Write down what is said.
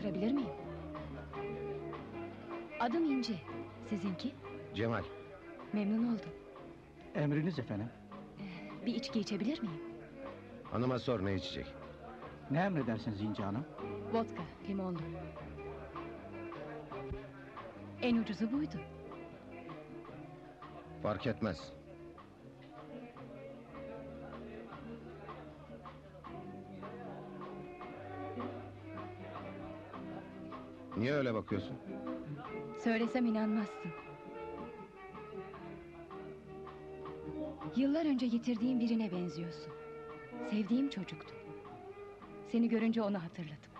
oturabilir miyim? Adım İnci. Sizinki? Cemal, Memnun oldum. Emriniz efendim. Bir içki içebilir miyim? hanıma sor ne içecek. Ne emredersiniz İnci Hanım? Vodka, limonlu. En ucuzu buydu. Fark etmez. Niye öyle bakıyorsun? Söylesem inanmazsın. Yıllar önce yitirdiğim birine benziyorsun. Sevdiğim çocuktu. Seni görünce onu hatırladım.